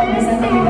lagu